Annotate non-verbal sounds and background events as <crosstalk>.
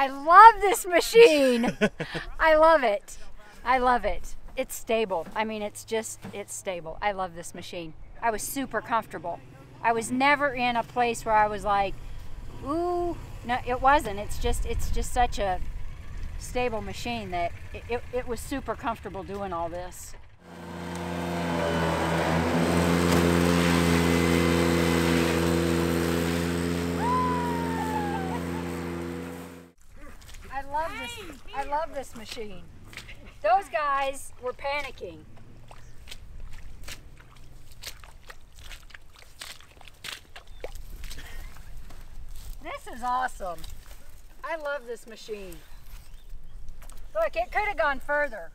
I love this machine. <laughs> I love it. I love it. It's stable. I mean, it's just, it's stable. I love this machine. I was super comfortable. I was never in a place where I was like, ooh, no, it wasn't. It's just, it's just such a stable machine that it, it, it was super comfortable doing all this. Love this. I love this machine. Those guys were panicking. This is awesome. I love this machine. Look, it could have gone further.